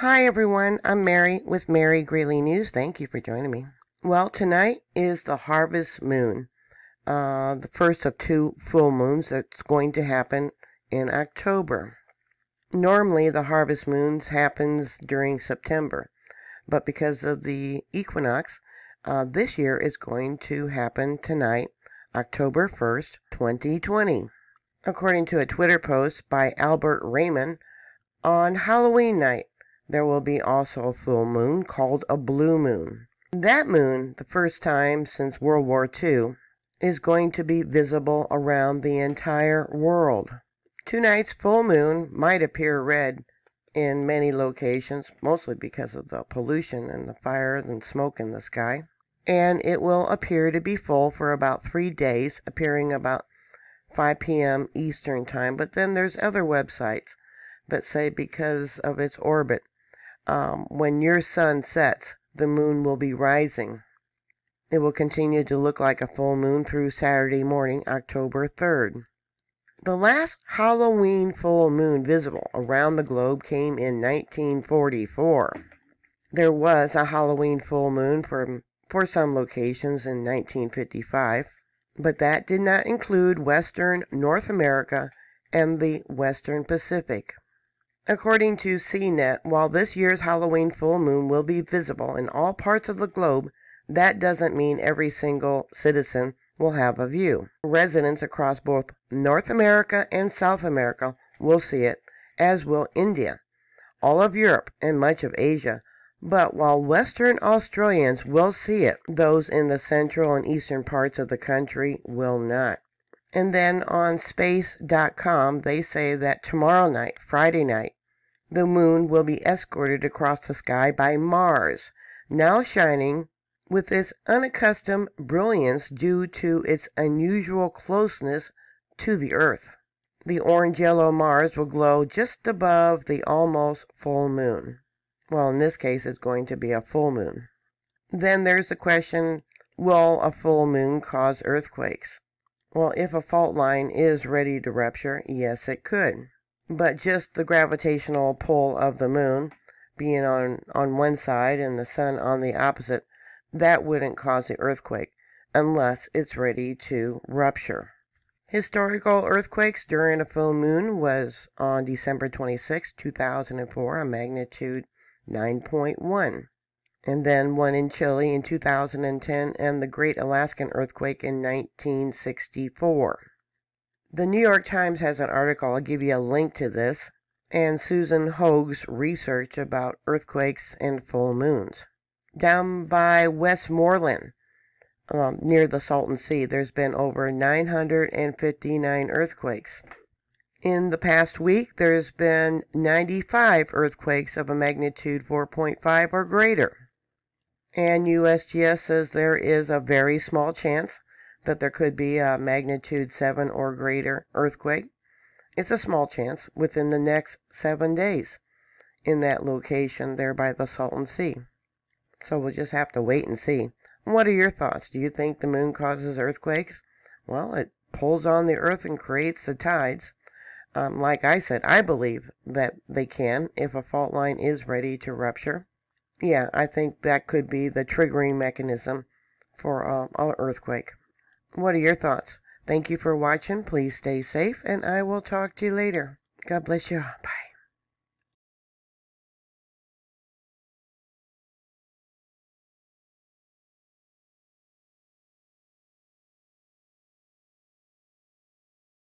Hi, everyone. I'm Mary with Mary Greeley News. Thank you for joining me. Well, tonight is the harvest moon, uh, the first of two full moons that's going to happen in October. Normally, the harvest moons happens during September, but because of the equinox, uh, this year is going to happen tonight, October 1st, 2020. According to a Twitter post by Albert Ramon, on Halloween night, there will be also a full moon called a blue moon. That moon, the first time since World War II, is going to be visible around the entire world. Tonight's full moon might appear red in many locations, mostly because of the pollution and the fires and smoke in the sky. And it will appear to be full for about three days, appearing about 5 p.m. Eastern Time. But then there's other websites that say because of its orbit, um, when your sun sets, the moon will be rising. It will continue to look like a full moon through Saturday morning, October 3rd. The last Halloween full moon visible around the globe came in 1944. There was a Halloween full moon for, for some locations in 1955, but that did not include Western North America and the Western Pacific. According to CNET, while this year's Halloween full moon will be visible in all parts of the globe, that doesn't mean every single citizen will have a view. Residents across both North America and South America will see it, as will India, all of Europe, and much of Asia. But while Western Australians will see it, those in the central and eastern parts of the country will not. And then on space.com, they say that tomorrow night, Friday night, the moon will be escorted across the sky by Mars, now shining with its unaccustomed brilliance due to its unusual closeness to the Earth. The orange-yellow Mars will glow just above the almost full moon. Well, in this case, it's going to be a full moon. Then there's the question, will a full moon cause earthquakes? Well, if a fault line is ready to rupture, yes, it could but just the gravitational pull of the moon being on, on one side and the sun on the opposite, that wouldn't cause the earthquake unless it's ready to rupture. Historical earthquakes during a full moon was on December 26, 2004, a magnitude 9.1. And then one in Chile in 2010 and the Great Alaskan Earthquake in 1964. The New York Times has an article, I'll give you a link to this, and Susan Hoag's research about earthquakes and full moons. Down by Westmorland, um, near the Salton Sea, there's been over 959 earthquakes. In the past week, there's been 95 earthquakes of a magnitude 4.5 or greater. And USGS says there is a very small chance that there could be a magnitude 7 or greater earthquake. It's a small chance within the next seven days in that location there by the Salton Sea. So we'll just have to wait and see. What are your thoughts? Do you think the moon causes earthquakes? Well, it pulls on the earth and creates the tides. Um, like I said, I believe that they can if a fault line is ready to rupture. Yeah, I think that could be the triggering mechanism for uh, an earthquake. What are your thoughts? Thank you for watching. Please stay safe, and I will talk to you later. God bless you. Bye.